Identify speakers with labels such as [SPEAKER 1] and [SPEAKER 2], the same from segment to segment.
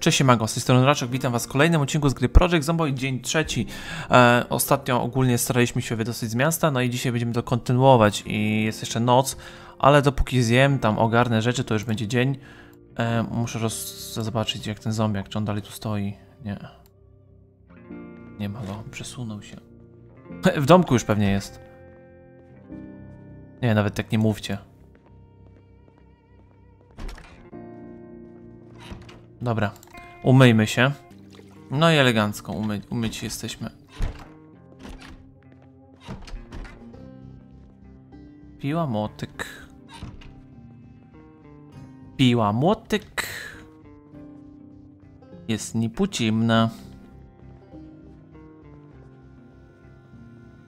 [SPEAKER 1] Cześć Mago, z tej strony Raczek, witam was w kolejnym odcinku z gry Project Zomboid, dzień trzeci. E, ostatnio ogólnie staraliśmy się wydostać z miasta, no i dzisiaj będziemy to kontynuować i jest jeszcze noc, ale dopóki zjem, tam ogarnę rzeczy, to już będzie dzień. E, muszę roz zobaczyć jak ten zombiak, czy on dalej tu stoi. Nie. Nie ma go, przesunął się. W domku już pewnie jest. Nie, nawet tak nie mówcie. Dobra, umyjmy się. No i elegancko umy umyć jesteśmy. Piła młotyk. Piła młotyk. Jest niepłcimna.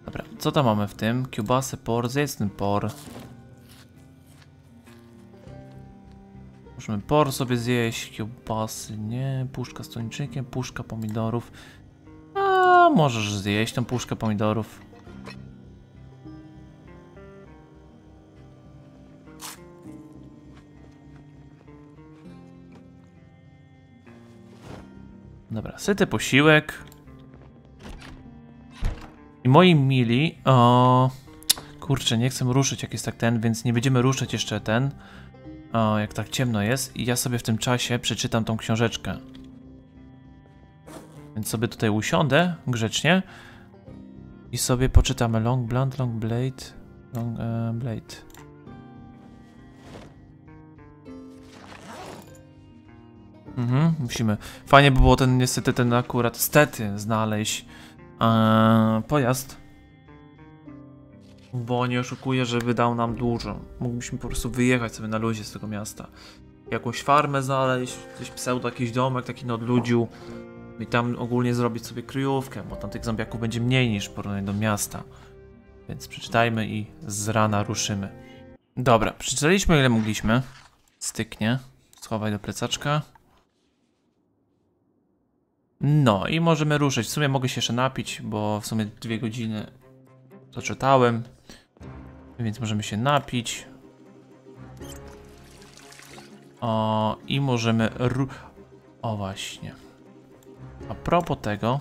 [SPEAKER 1] Dobra, co tam mamy w tym? Kiełbasy, por, zjedz ten por. Możemy por sobie zjeść, kiełbasy, nie, puszka z toniczykiem, puszka pomidorów. A możesz zjeść tą puszkę pomidorów. Dobra, syty posiłek. I moi mili, o... Kurczę, nie chcę ruszyć jak jest tak ten, więc nie będziemy ruszać jeszcze ten. O, jak tak ciemno jest i ja sobie w tym czasie przeczytam tą książeczkę. Więc sobie tutaj usiądę grzecznie i sobie poczytamy Long Blunt, Long Blade, Long e, Blade. Mhm, musimy. Fajnie by było ten, niestety, ten akurat, stety, znaleźć e, pojazd. Bo nie oszukuję, że wydał nam dużo. Moglibyśmy po prostu wyjechać sobie na luzie z tego miasta. Jakąś farmę znaleźć, coś pseudo, jakiś domek taki na odludziu. I tam ogólnie zrobić sobie kryjówkę, bo tam tych zombiaków będzie mniej niż porównanie do miasta. Więc przeczytajmy i z rana ruszymy. Dobra, przeczytaliśmy ile mogliśmy. Styknie. Schowaj do plecaczka. No i możemy ruszyć. W sumie mogę się jeszcze napić, bo w sumie dwie godziny zaczytałem. Więc możemy się napić. O, I możemy... O właśnie. A propos tego,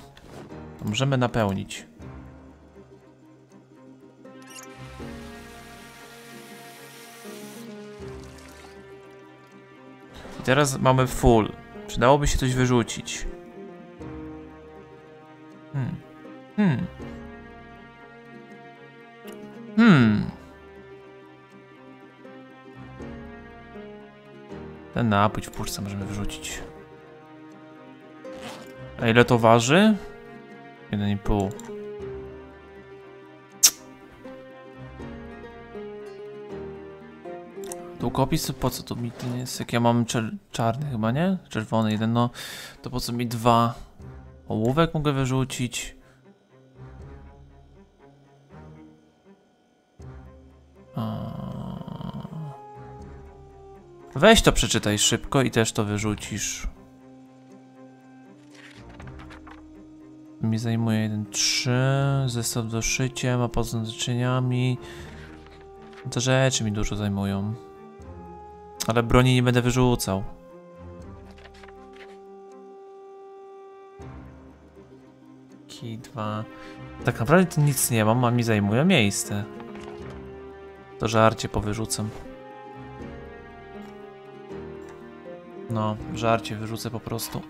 [SPEAKER 1] możemy napełnić. I teraz mamy full. Przydałoby się coś wyrzucić. Ten napój w puszce możemy wyrzucić. A ile to waży? 1,5. Długopis, po co to mi ten jest? Jak ja mam czarny chyba, nie? Czerwony jeden, no to po co mi dwa? Ołówek mogę wyrzucić. Weź to przeczytaj szybko i też to wyrzucisz. Mi zajmuje 1-3, zestaw do szycia, mapa z naczyniami. Te rzeczy mi dużo zajmują. Ale broni nie będę wyrzucał. Ki 2. Tak naprawdę to nic nie mam, a mi zajmuje miejsce. To żarcie powyrzucam. No, żarcie wyrzucę po prostu.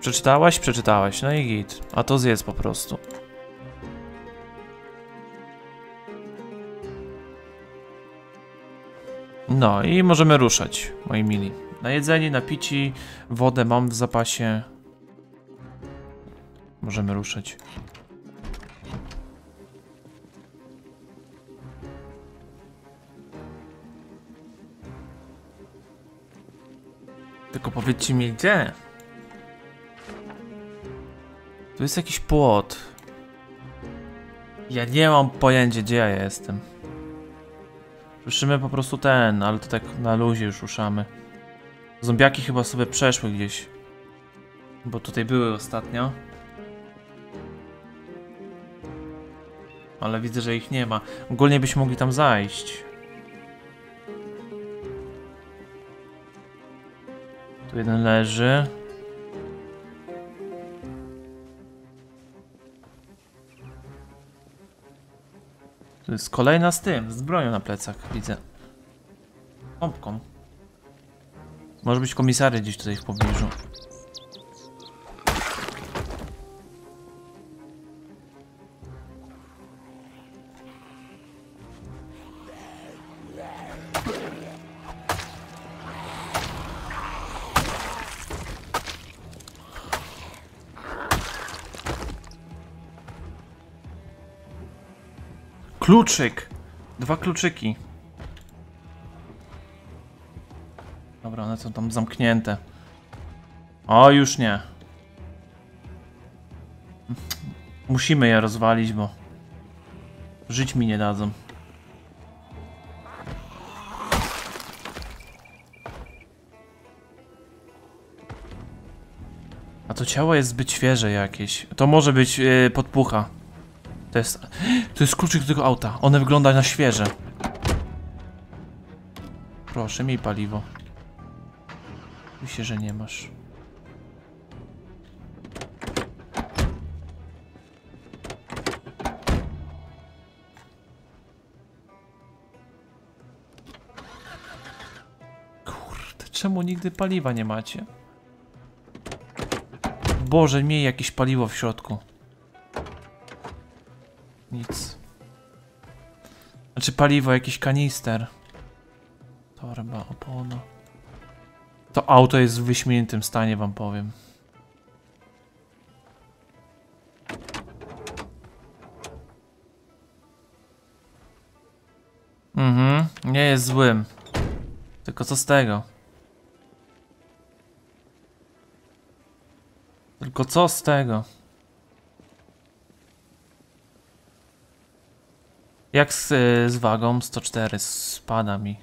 [SPEAKER 1] Przeczytałaś? Przeczytałaś. No i git. A to zjedz po prostu. No i możemy ruszać, moi mili. Na jedzenie, na pici, wodę mam w zapasie. Możemy ruszyć. Powiedzcie mi gdzie? Tu jest jakiś płot. Ja nie mam pojęcia gdzie ja jestem. Ruszymy po prostu ten, ale to tak na luzie już ruszamy. Zombiaki chyba sobie przeszły gdzieś. Bo tutaj były ostatnio. ale widzę, że ich nie ma. Ogólnie byśmy mogli tam zajść. Tu jeden leży. Tu jest kolejna z tym, z bronią na plecach, widzę. Pompką. Może być komisary gdzieś tutaj w pobliżu. Kluczyk! Dwa kluczyki. Dobra, one są tam zamknięte. O, już nie. Musimy je rozwalić, bo żyć mi nie dadzą. A to ciało jest zbyt świeże jakieś. To może być yy, podpucha. To jest. To jest kluczyk do tego auta. One wygląda na świeże. Proszę, miej paliwo. Myślę, że nie masz. Kurde, czemu nigdy paliwa nie macie? Boże, miej jakieś paliwo w środku. Nic. Znaczy paliwo, jakiś kanister. Torba, opona. To auto jest w wyśmienitym stanie, wam powiem. Mhm, nie jest złym. Tylko co z tego? Tylko co z tego? Jak z, y, z wagą? 104 spada mi.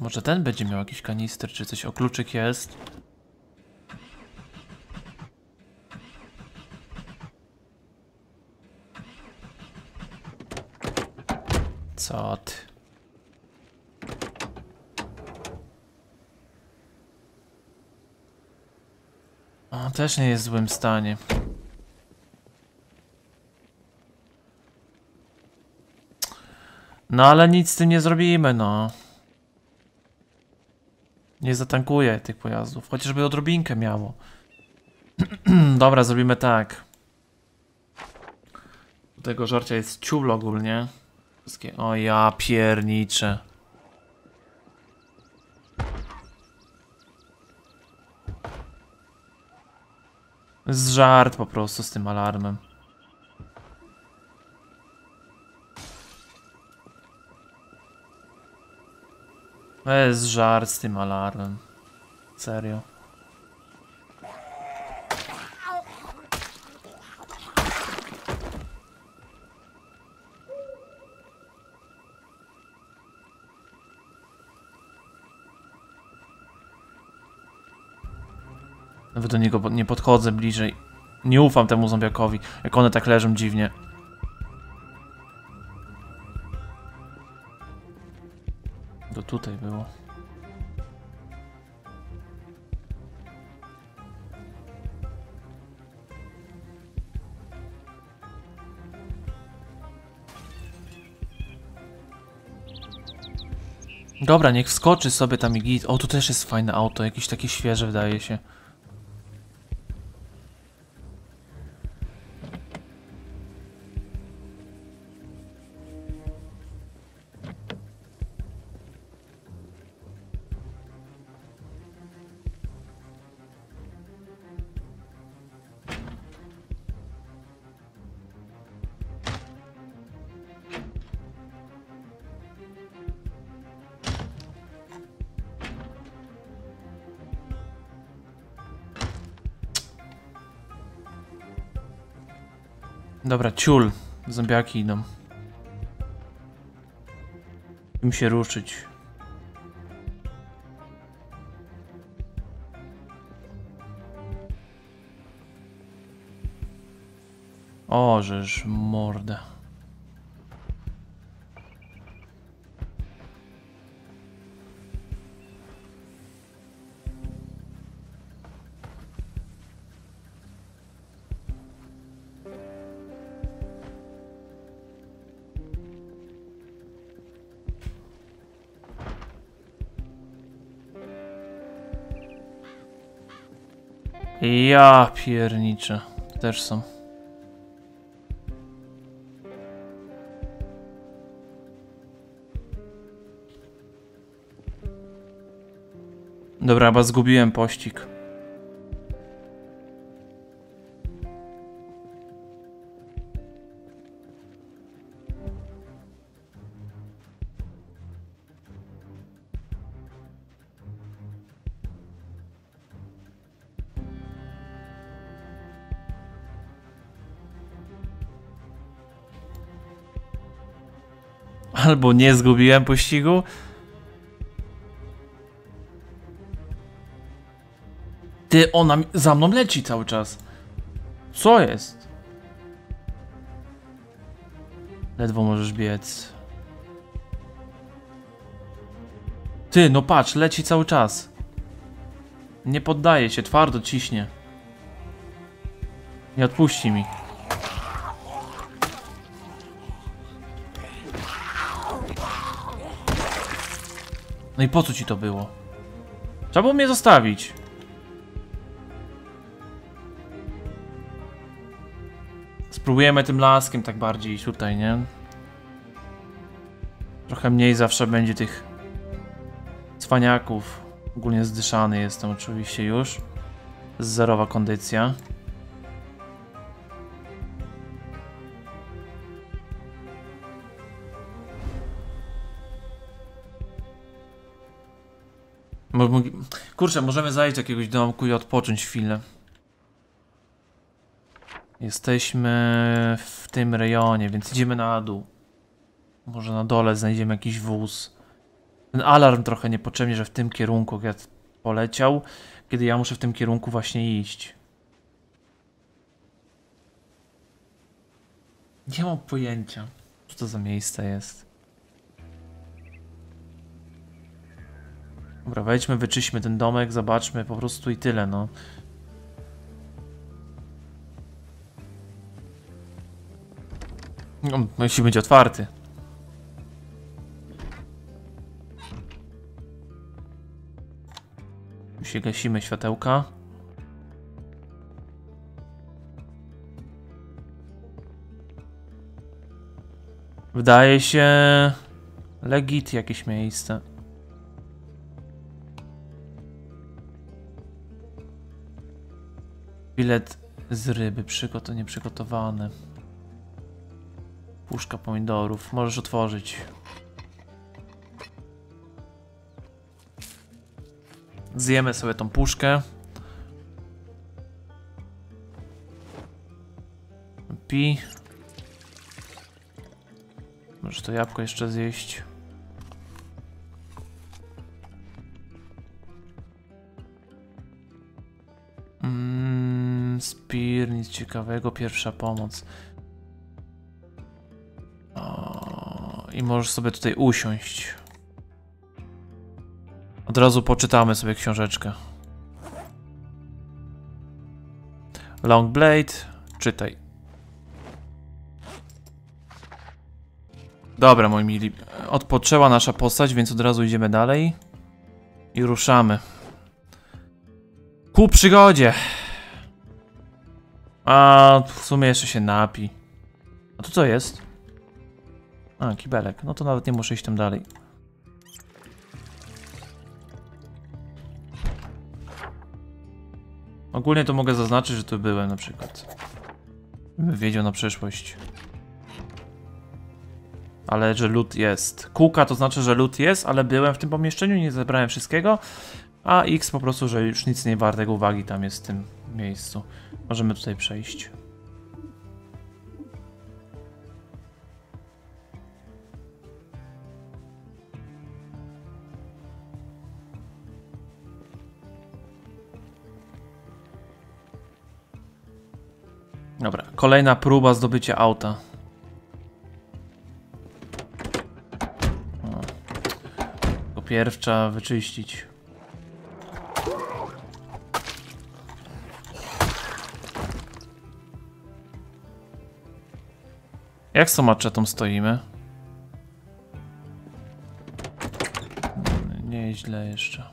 [SPEAKER 1] Może ten będzie miał jakiś kanister czy coś? O, kluczyk jest. Co ty? O, też nie jest w złym stanie. No ale nic z tym nie zrobimy, no. Nie zatankuję tych pojazdów, chociażby odrobinkę miało. Dobra, zrobimy tak. Do tego żarcia jest ciul ogólnie. Wszystkie... O ja pierniczę. Z żart po prostu z tym alarmem. Jest żart z tym alarmem. Serio. Nawet do niego nie podchodzę bliżej. Nie ufam temu zombiakowi, jak one tak leżą dziwnie. Tutaj było. Dobra, niech wskoczy sobie tam i git. O, tu też jest fajne auto, jakieś takie świeże wydaje się. Dobra, ciul. Zombiaki idą. Im się ruszyć. O, żeż morda. Ja pierniczę. Też są. Dobra, chyba zgubiłem pościg. Albo nie zgubiłem pościgu. Ty, ona za mną leci cały czas. Co jest? Ledwo możesz biec. Ty, no patrz, leci cały czas. Nie poddaje się, twardo ciśnie. Nie odpuści mi. No i po co ci to było? Trzeba było mnie zostawić. Spróbujemy tym laskiem tak bardziej tutaj, nie? Trochę mniej zawsze będzie tych cwaniaków. Ogólnie zdyszany jestem oczywiście już. Zerowa kondycja. Kurczę, możemy zajść do jakiegoś domku i odpocząć chwilę. Jesteśmy w tym rejonie, więc idziemy na dół. Może na dole znajdziemy jakiś wóz. Ten alarm trochę niepotrzebnie, że w tym kierunku jak ja poleciał, kiedy ja muszę w tym kierunku właśnie iść. Nie mam pojęcia, co to za miejsce jest. Dobra, wejdźmy, wyczyśmy ten domek, zobaczmy po prostu i tyle, no. No, jeśli będzie otwarty. Tu się gasimy światełka. Wydaje się... Legit jakieś miejsce. Bilet z ryby, przygoto nieprzygotowany. Puszka pomidorów, możesz otworzyć. Zjemy sobie tą puszkę. Pi. Możesz to jabłko jeszcze zjeść. Spir, nic ciekawego, pierwsza pomoc. O, I możesz sobie tutaj usiąść. Od razu poczytamy sobie książeczkę. Long Blade, czytaj. Dobra, moi mili. Odpoczęła nasza postać, więc od razu idziemy dalej. I ruszamy. Ku przygodzie! A w sumie jeszcze się napi. A to co jest? A, kibelek. No to nawet nie muszę iść tam dalej. Ogólnie to mogę zaznaczyć, że tu byłem na przykład. Bym wiedział na przyszłość. Ale że lód jest. Kółka to znaczy, że lód jest, ale byłem w tym pomieszczeniu, nie zebrałem wszystkiego. A X po prostu, że już nic nie wartego uwagi tam jest w tym miejscu. Możemy tutaj przejść. Dobra, kolejna próba zdobycia auta. O. Tylko pierw trzeba wyczyścić. Jak z tą maczetą stoimy? Nieźle jeszcze.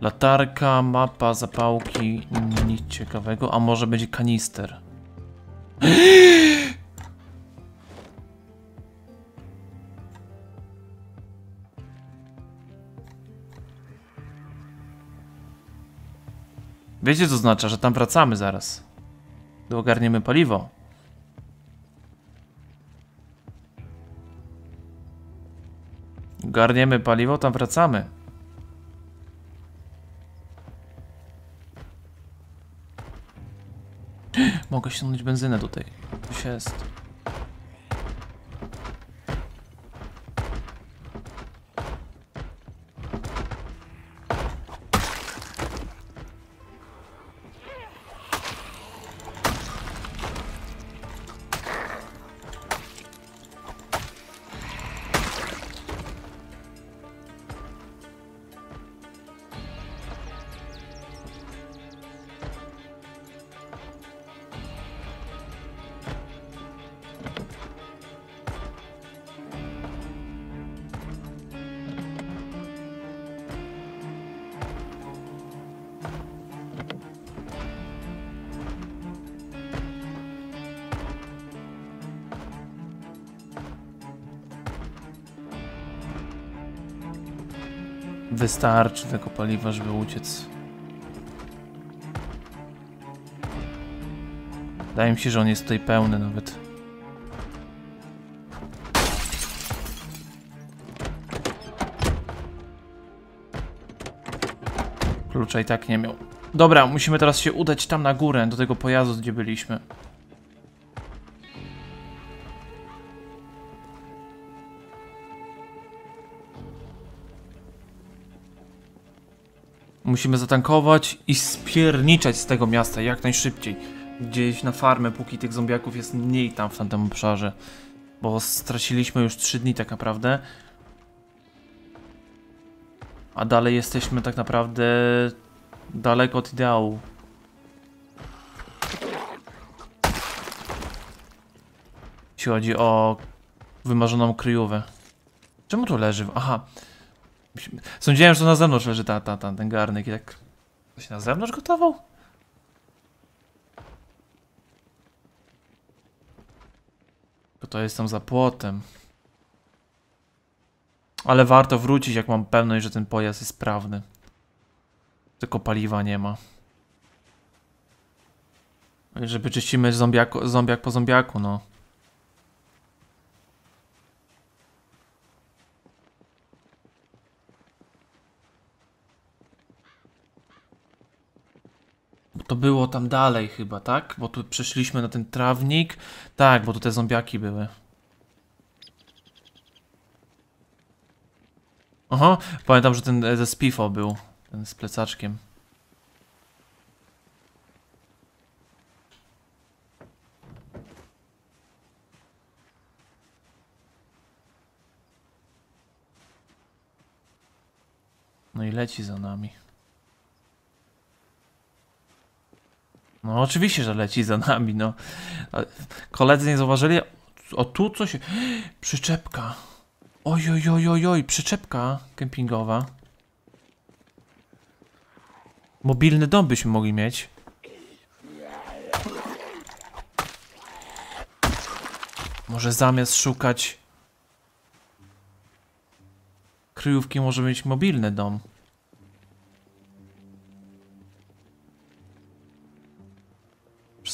[SPEAKER 1] Latarka, mapa, zapałki, nic ciekawego. A może będzie kanister? Wiecie co oznacza, że tam wracamy zaraz. Gdy ogarniemy paliwo. Ogarniemy paliwo, tam wracamy. Mogę ściągnąć benzynę tutaj. Coś jest. Wystarczy tego paliwa, żeby uciec. Wydaje mi się, że on jest tutaj pełny nawet. Klucza i tak nie miał. Dobra, musimy teraz się udać tam na górę, do tego pojazdu, gdzie byliśmy. Musimy zatankować i spierniczać z tego miasta jak najszybciej. Gdzieś na farmę, póki tych zombiaków jest mniej tam w tamtym obszarze. Bo straciliśmy już 3 dni tak naprawdę. A dalej jesteśmy tak naprawdę daleko od ideału. Jeśli chodzi o wymarzoną kryjówę. Czemu tu leży? Aha. Sądziłem, że to na zewnątrz leży ta, ta, ta, ten garnek i tak... To się na zewnątrz gotował? To to jest tam za płotem. Ale warto wrócić, jak mam pewność, że ten pojazd jest sprawny. Tylko paliwa nie ma. Żeby czyścimy zombiak, zombiak po zombiaku, no. To było tam dalej chyba, tak? Bo tu przeszliśmy na ten trawnik. Tak, bo tu te zombiaki były. Aha, pamiętam, że ten e, ze Spifo był. Ten z plecaczkiem. No i leci za nami. No oczywiście, że leci za nami, no. Koledzy nie zauważyli? O tu coś... Przyczepka. Oj, oj, oj, oj, oj, przyczepka kempingowa. Mobilny dom byśmy mogli mieć. Może zamiast szukać kryjówki, może mieć mobilny dom.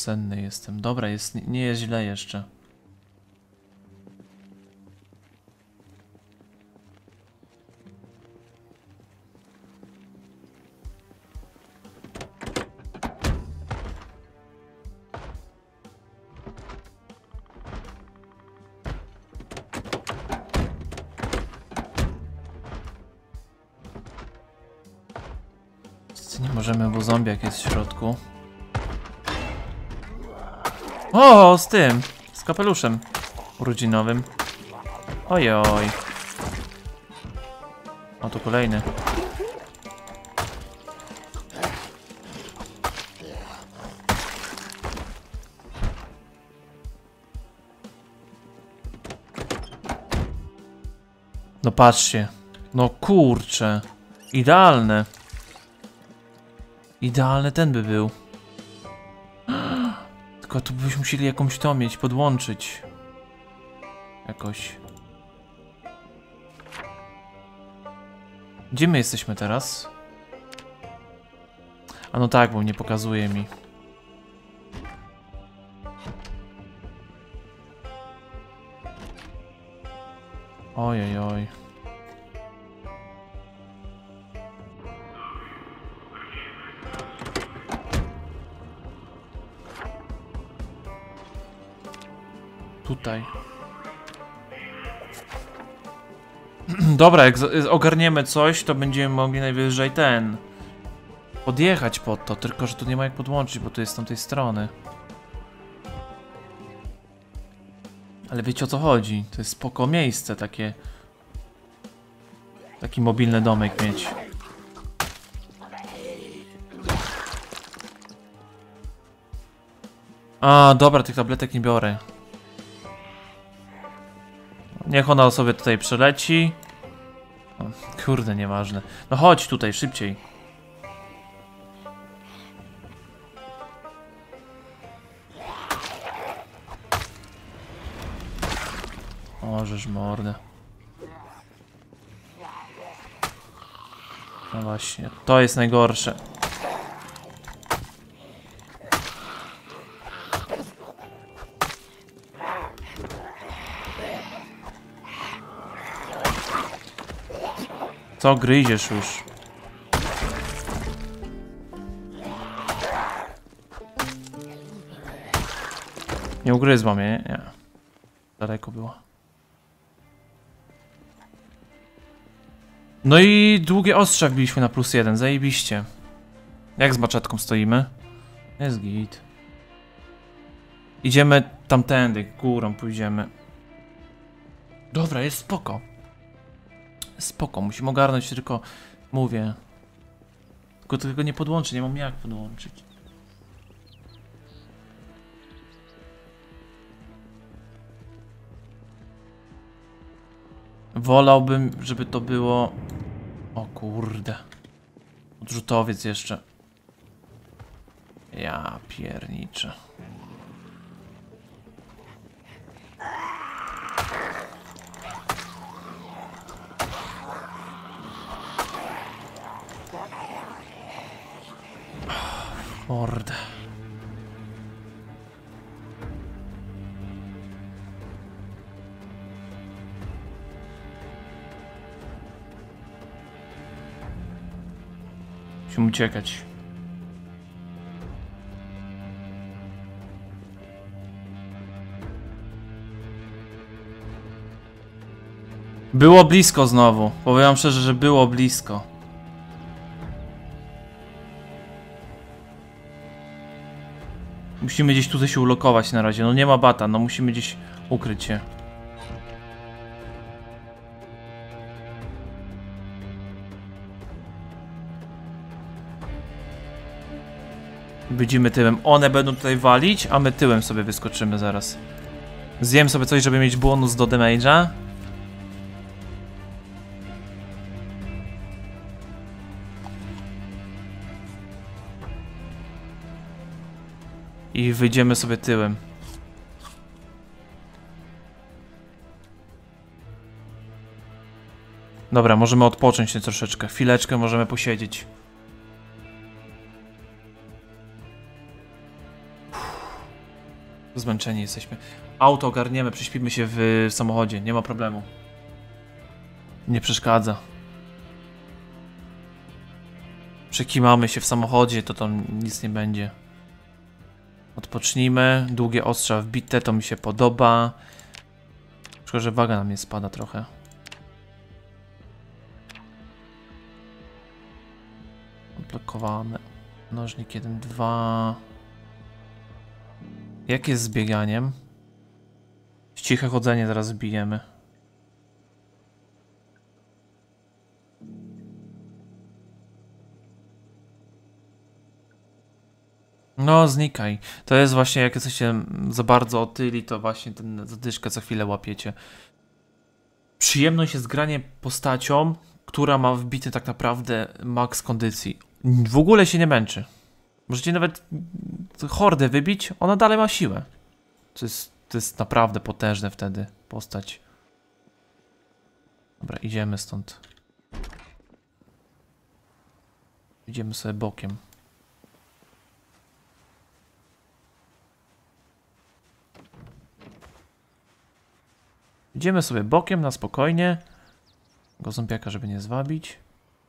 [SPEAKER 1] Senny jestem. Dobra, jest, nie jest źle jeszcze. Nie możemy, bo zombiak jest w środku. O, z tym. Z kapeluszem urodzinowym. Ojoj. O, tu kolejny. No patrzcie. No kurcze. Idealne. Idealny ten by był. Tylko tu byśmy musieli jakąś to mieć, podłączyć. Jakoś. Gdzie my jesteśmy teraz? A no tak, bo nie pokazuje mi. Ojej, oj. Tutaj. Dobra, jak z- ogarniemy coś, to będziemy mogli najwyżej ten. Podjechać pod to, tylko że tu nie ma jak podłączyć, bo tu jest z tamtej strony. Ale wiecie o co chodzi? To jest spoko miejsce takie. Taki mobilny domek mieć. A, dobra, tych tabletek nie biorę. Niech ona sobie tutaj przeleci. O, kurde, nieważne. No chodź tutaj, szybciej. Możesz mordę. No właśnie, to jest najgorsze. Co gryziesz już? Nie ugryzła mnie, nie? Daleko była. No i długie ostrze wbiliśmy na plus jeden, zajebiście. Jak z maczetką stoimy? Jest git. Idziemy tamtędy, górą pójdziemy. Dobra, jest spoko. Spoko, musimy ogarnąć tylko, mówię. Tylko tego nie podłączę, nie mam jak podłączyć. Wolałbym, żeby to było... O kurde. Odrzutowiec jeszcze. Ja pierniczę. Mordę. Musimy uciekać. Było blisko znowu. Powiem szczerze, że było blisko. Musimy gdzieś tutaj się ulokować na razie. No nie ma bata, no musimy gdzieś ukryć się. Będziemy tyłem. One będą tutaj walić, a my tyłem sobie wyskoczymy zaraz. Zjem sobie coś, żeby mieć bonus do damage'a. I wyjdziemy sobie tyłem. Dobra, możemy odpocząć się troszeczkę. Chwileczkę możemy posiedzieć. Zmęczeni jesteśmy. Auto ogarniemy, prześpimy się w samochodzie, nie ma problemu. Nie przeszkadza. Przekimamy się w samochodzie, to tam nic nie będzie. Odpocznijmy. Długie ostrza wbite, to mi się podoba. Szkoda, że waga na mnie spada trochę. Odblokowane. Nożnik 1, 2. Jak jest z bieganiem? Ciche chodzenie zaraz zbijemy. No, znikaj. To jest właśnie, jak jesteście za bardzo otyli, to właśnie ten zadyszkę co chwilę łapiecie. Przyjemność jest granie postacią, która ma wbity tak naprawdę maks kondycji. W ogóle się nie męczy. Możecie nawet hordę wybić, ona dalej ma siłę. To jest, to jest naprawdę potężne wtedy postać. Dobra, idziemy stąd. Idziemy sobie bokiem. Idziemy sobie bokiem na spokojnie. Go zombiaka, żeby nie zwabić.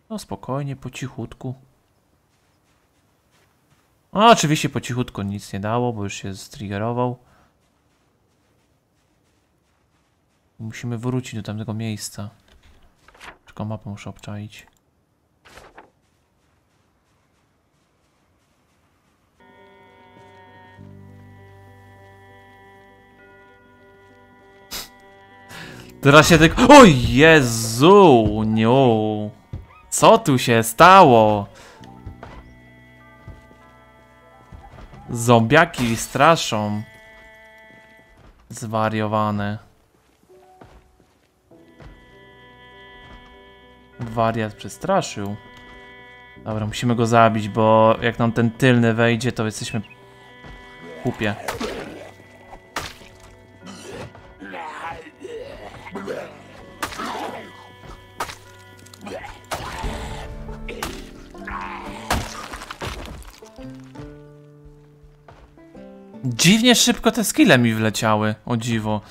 [SPEAKER 1] No spokojnie, po cichutku. No oczywiście po cichutku nic nie dało, bo już się striggerował. Musimy wrócić do tamtego miejsca. Tylko mapę muszę obczaić. Teraz się tylko... O Jezu! Nie. Co tu się stało? Zombiaki straszą. Zwariowane. Wariat przestraszył. Dobra, musimy go zabić, bo jak nam ten tylny wejdzie, to jesteśmy... Kupie. Dziwnie szybko te skille mi wleciały, o dziwo.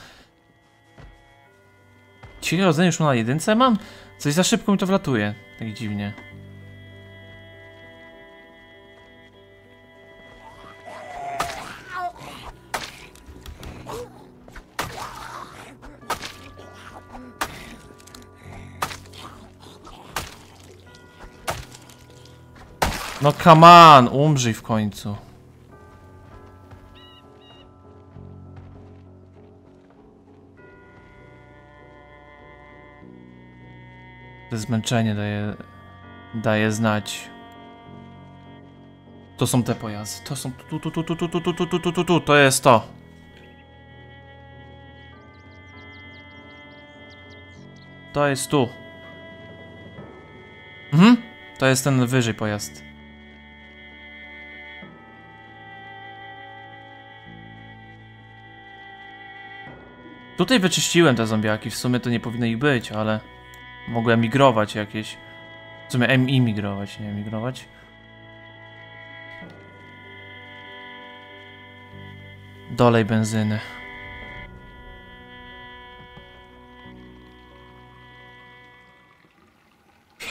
[SPEAKER 1] Rodzenie już na jedynce mam? Coś za szybko mi to wlatuje, tak dziwnie. No come on, umrzyj w końcu. To zmęczenie daje, daje znać. To są te pojazdy. To są tu, tu, tu, tu, tu, tu, tu, tu, tu, tu, tu, tu. To jest to. To jest tu. Mhm. To jest ten wyżej pojazd. Tutaj wyczyściłem te zombiaki. W sumie to nie powinno ich być, ale... Mogły emigrować jakieś. W sumie emigrować, nie emigrować. Dolej benzyny.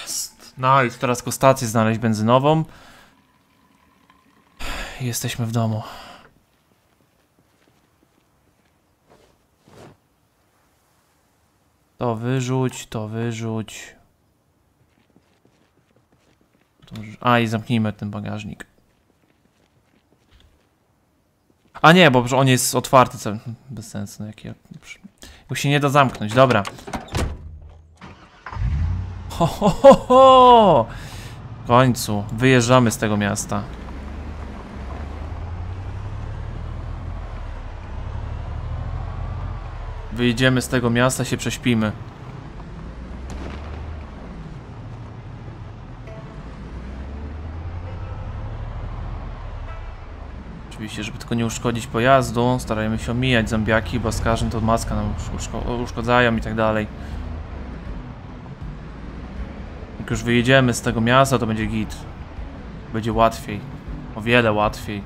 [SPEAKER 1] Jest. No i teraz tylko stację znaleźć benzynową. Jesteśmy w domu. To wyrzuć, to wyrzuć. A i zamknijmy ten bagażnik. A nie, bo on jest otwarty, co bez sensu, jak ja... Bo się nie da zamknąć, dobra. Ho, ho, ho, ho! W końcu, wyjeżdżamy z tego miasta. Wyjdziemy z tego miasta, się prześpimy. Oczywiście, żeby tylko nie uszkodzić pojazdu, starajmy się omijać zombiaki, bo z każdym to maska nam uszko uszkodzają i tak dalej. Jak już wyjedziemy z tego miasta, to będzie git. Będzie łatwiej. O wiele łatwiej.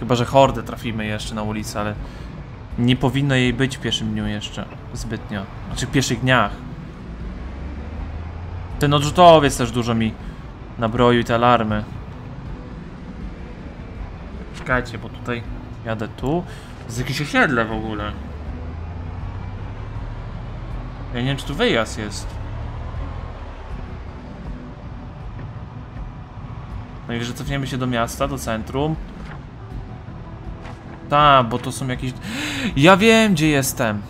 [SPEAKER 1] Chyba, że hordę trafimy jeszcze na ulicę, ale nie powinno jej być w pierwszym dniu jeszcze zbytnio. Znaczy w pierwszych dniach. Ten odrzutowiec też dużo mi nabroił te alarmy. Czekajcie, bo tutaj jadę tu. Jest jakieś osiedle w ogóle. Ja nie wiem, czy tu wyjazd jest. No i że cofniemy się do miasta, do centrum. Tak, bo to są jakieś... Ja wiem, gdzie jestem.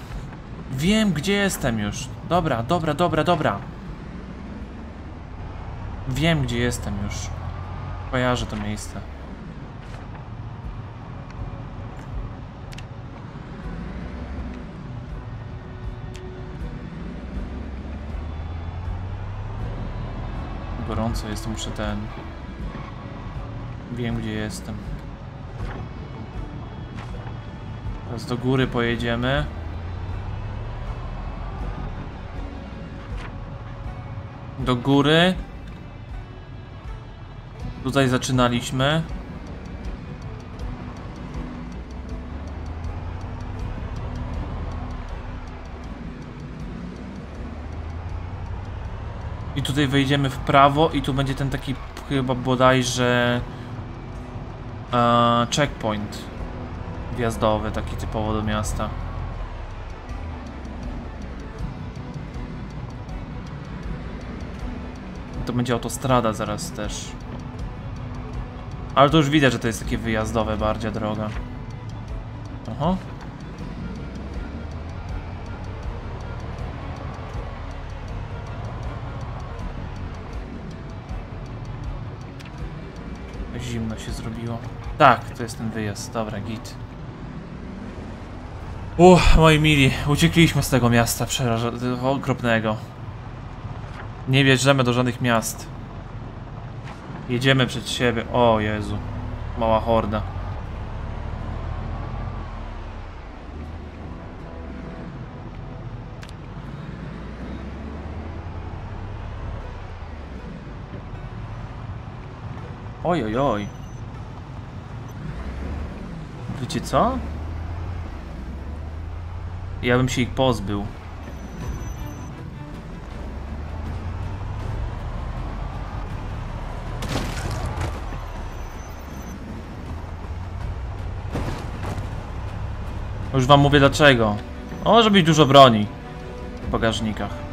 [SPEAKER 1] Wiem, gdzie jestem już. Dobra, dobra, dobra, dobra. Wiem, gdzie jestem już. Kojarzę to miejsce. Gorąco jest, muszę ten... Wiem, gdzie jestem. Teraz do góry pojedziemy. Do góry. Tutaj zaczynaliśmy. I tutaj wejdziemy w prawo i tu będzie ten taki chyba bodajże e, checkpoint wjazdowy, taki typowo do miasta. To będzie autostrada zaraz też. Ale to już widać, że to jest takie wyjazdowe bardziej droga. Oho. Zimno się zrobiło. Tak, to jest ten wyjazd. Dobra, git. Uff, moi mili, uciekliśmy z tego miasta przeraża- okropnego. Nie wjeżdżamy do żadnych miast. Jedziemy przed siebie. O Jezu. Mała horda. Oj, oj, oj. Wiecie co? Ja bym się ich pozbył. Już wam mówię dlaczego. Może być dużo broni w bagażnikach.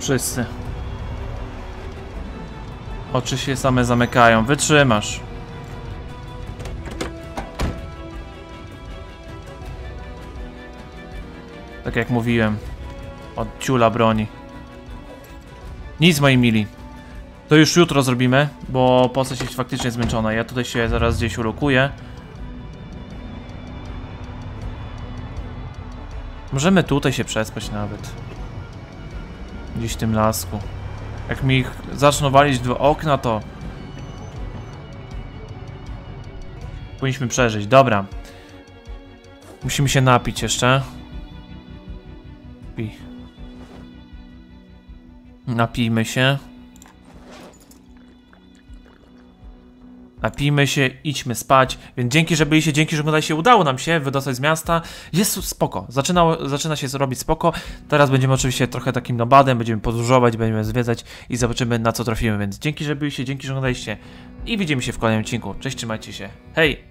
[SPEAKER 1] Wszyscy. Oczy się same zamykają. Wytrzymasz. Tak jak mówiłem. Od ciula broni. Nic moi mili. To już jutro zrobimy, bo postać jest faktycznie zmęczona. Ja tutaj się zaraz gdzieś ulokuję. Możemy tutaj się przespać nawet. Gdzieś w tym lasku. Jak mi ich zaczną walić dwa okna, to... Powinniśmy przeżyć. Dobra. Musimy się napić jeszcze. Pij. Napijmy się. Napijmy się, idźmy spać. Więc dzięki, że byliście, dzięki, że oglądaliście, udało nam się wydostać z miasta. Jest spoko. Zaczyna, zaczyna się robić spoko. Teraz będziemy oczywiście trochę takim nobadem, będziemy podróżować, będziemy zwiedzać i zobaczymy na co trafimy. Więc dzięki, że byliście, dzięki, że oglądaliście. I widzimy się w kolejnym odcinku. Cześć, trzymajcie się. Hej!